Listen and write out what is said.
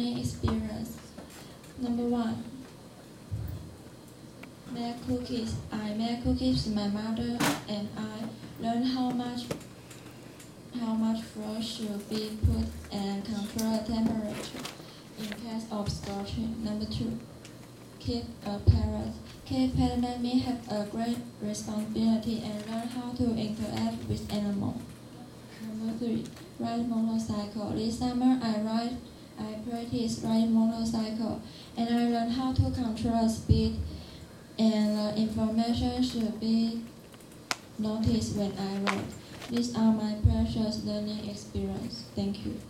learning experience. Number one, make cookies. I make cookies with my mother and I learned how much how much flour should be put and control the temperature in case of scorching. Number two, keep a parrot. Keep pet made me have a great responsibility and learn how to interact with animals. Number three, ride motorcycle. This summer I ride practice riding motorcycle and I learned how to control speed and information should be noticed when I ride. These are my precious learning experience. Thank you.